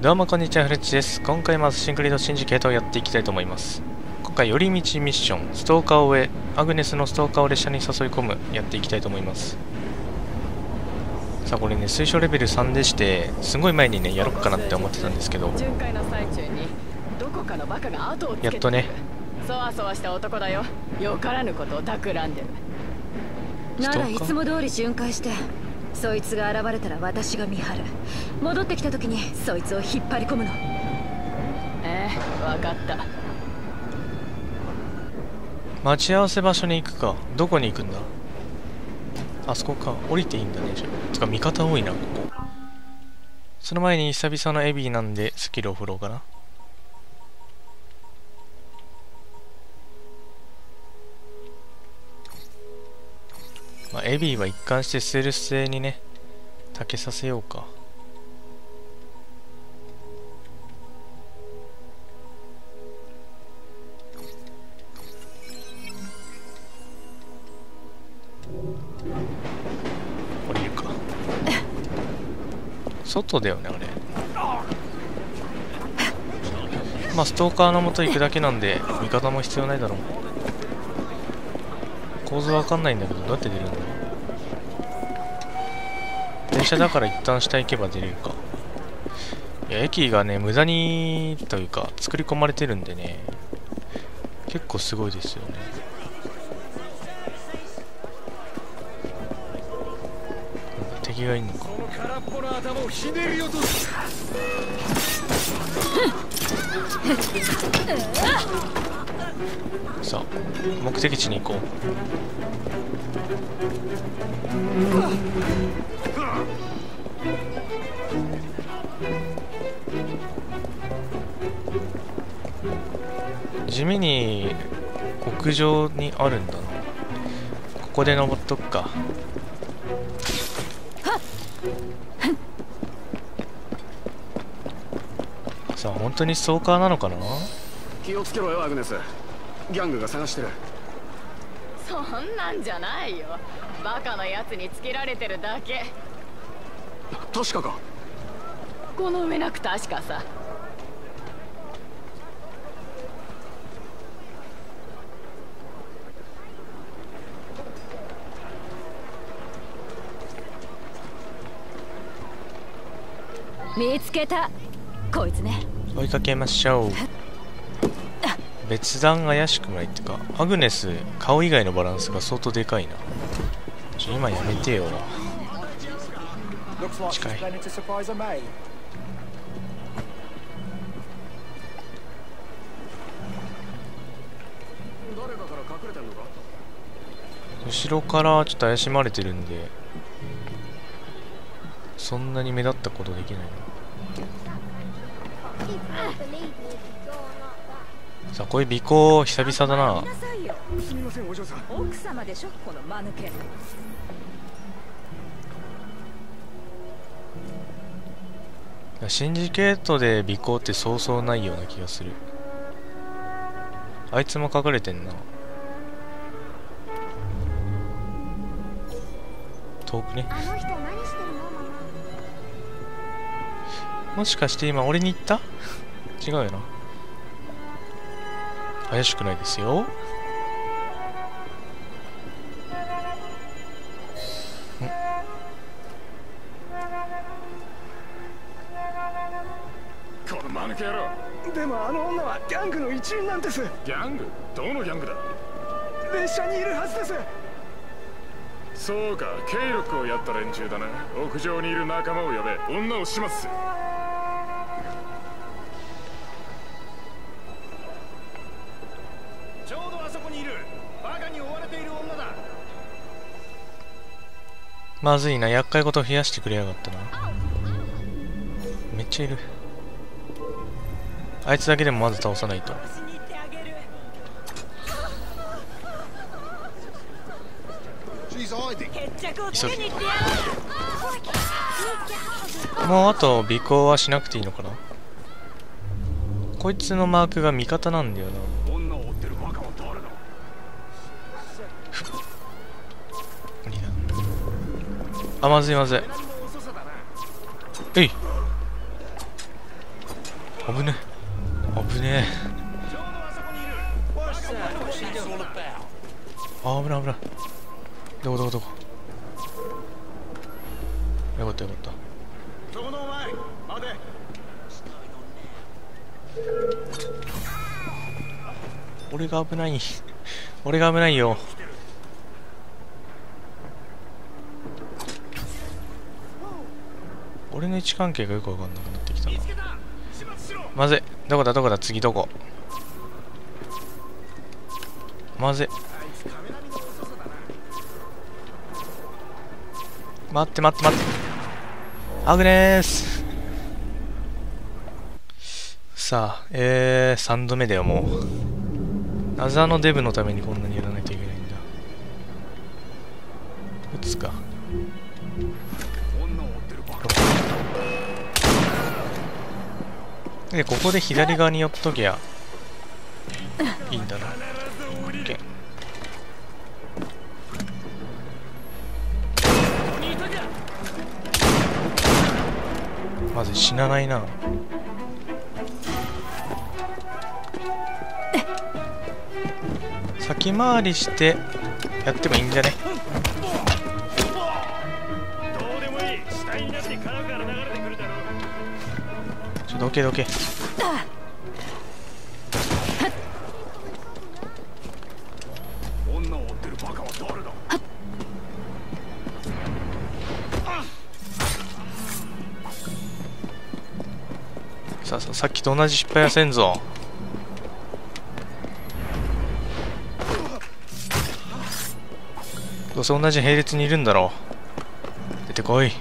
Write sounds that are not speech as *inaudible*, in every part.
どうもこんにちはフレッチです。今回まずシンクリードシンジケートをやっていきたいと思います。今回寄り道ミッションストーカーを終えアグネスのストーカーを列車に誘い込むやっていきたいと思います。さあこれね推奨レベル3でしてすごい前にねやろっかなって思ってたんですけど。巡回の最中にどこかのバカが後をつけてやっとね。そわそわした男だよ。よからぬことを企んでる。ならいつも通り巡回してそいつが現れたら私が見張る。戻ってきた時にそいつを引っ張り込むの。ええわかった。待ち合わせ場所に行くか。どこに行くんだ？あそこか。降りていいんだね。じゃあ。つか味方多いなここ。その前に久々のエビーなんでスキルを振ろうかなまあ、エビーは一貫してステルス性にね、たけさせようか。降りるか。*laughs* 外だよね、あれ。まあ、ストーカーのもと行くだけなんで、味方も必要ないだろう。構図わかんないんだけどどうやって出るんだろう？電車だから一旦下行けば出れるか。いや駅がね無駄にというか作り込まれてるんでね結構すごいですよね。敵がいんのか。さあ目的地に行こう。地味に屋上にあるんだな。ここで登っとくか。さあ本当にストーカーなのかな？気をつけろよアグネス。ギャングが探してる。そんなんじゃないよ。バカなやつにつけられてるだけ。確かか？この上なく確かさ。見つけた。こいつね。追いかけましょう別段怪しくないってかアグネス顔以外のバランスが相当でかいな。ちょ今やめてよ。近い。後ろからちょっと怪しまれてるんでそんなに目立ったことできないな。さあこういう尾行久々だな。すみませんお嬢さん奥様でしょこの間抜けシンジケートで尾行ってそうそうないような気がする。あいつも隠れてんな。遠くね。もしかして今俺に言った？違うよな怪しくないですよ。この間抜け野郎。でもあの女はギャングの一員なんです。ギャング？どのギャングだ？列車にいるはずです。そうかケイロックをやった連中だな。屋上にいる仲間を呼べ。女を始末するまずいな。厄介事増やしてくれやがったな。めっちゃいる。あいつだけでもまず倒さないと。急ぎもうあと尾行はしなくていいのかな。こいつのマークが味方なんだよなあまずいまずい。何も遅さだなえい。危ね危ねあ危ない危ない。どこどこどこ。よかったよかった。そこのお前待て俺が危ない。俺が危ないよ。俺の位置関係がよくわかんなくなってきたな。まずい。どこだ？どこだ？次どこ？まずい。待って待って待って。アグネース。さあえー、3度目だよもう。ナザーのデブのためにこんなにやらないといけないんだ。打つかでここで左側に寄っときゃいいんだな。OK まず死なないな。先回りしてやってもいいんじゃね？ちょどけどけさあさあさっきと同じ失敗はせんぞ。どうせ同じ並列にいるんだろう。出てこい。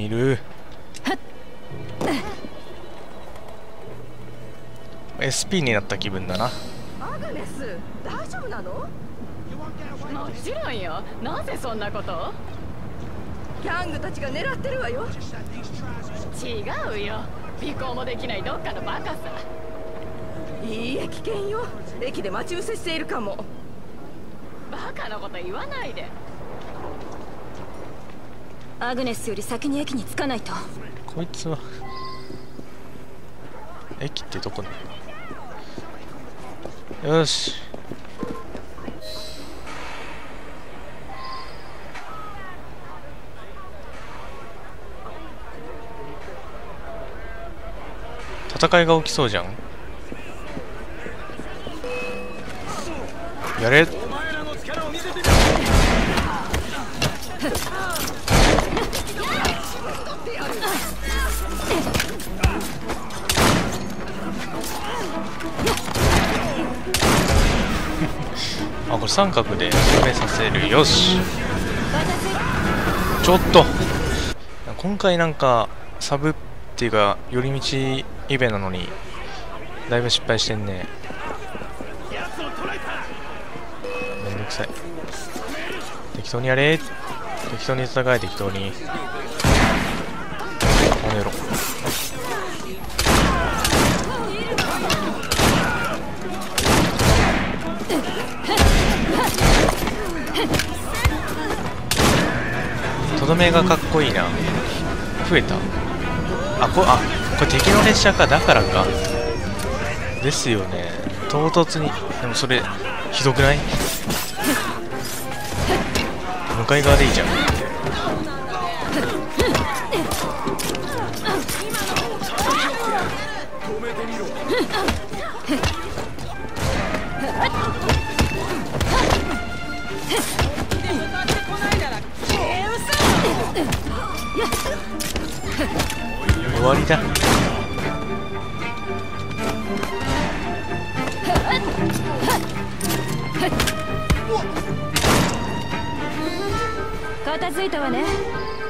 にいる。SP になった気分だな。アグネス大丈夫なの？もちろんよ。なぜそんなこと？ギャングたちが狙ってるわよ。違うよ。尾行もできないどっかのバカさ。いいえ危険よ。駅で待ち伏せしているかも。バカなこと言わないでアグネスより先に駅に着かないと。こいつは駅ってどこなのよし。戦いが起きそうじゃん？やれお前らの力を見せてみろ *laughs* あこれ三角で止めさせる。よし。ちょっと。今回なんかサブっていうか寄り道イベなのにだいぶ失敗してんね。めんどくさい。適当にやれ。適当に戦え適当に。この野郎とどめがかっこいいな。増えた。あこあこれ敵の列車か。だからか。ですよね。唐突に。でもそれひどくない？向かい側でいいじゃん。終わりだ。片付いたわね。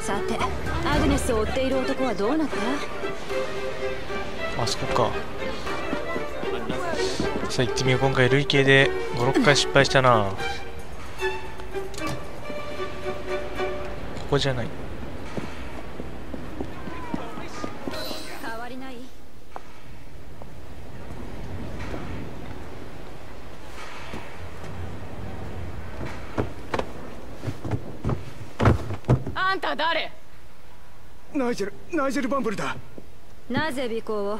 さてアグネスを追っている男はどうなった？あそこか。さあ行ってみよう。今回累計で56回失敗したなここじゃない。変わりない。あんた誰？ナイジェルナイジェル・バンブルだ。なぜ尾行を？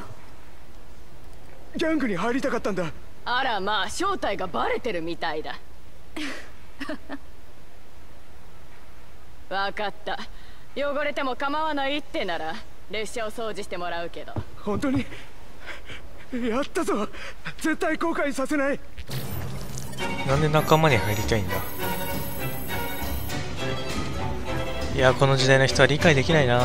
ギャングに入りたかったんだ。あらまあ正体がバレてるみたいだ *laughs* わかった。汚れても構わないってなら列車を掃除してもらうけど。本当に？やったぞ。絶対後悔させない。なんで仲間に入りたいんだ？いやこの時代の人は理解できないな。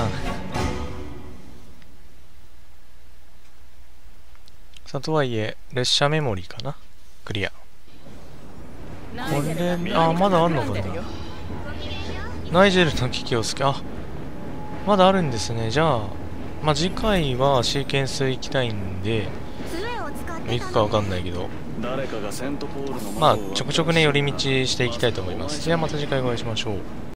さあとはいえ列車メモリーかな？クリア。これあまだあんのかな？ナイジェルの危機を好きあまだあるんですね。じゃあまあ次回はシーケンス行きたいんで行くかわかんないけど。まあちょくちょくね寄り道していきたいと思います。ではまた次回お会いしましょう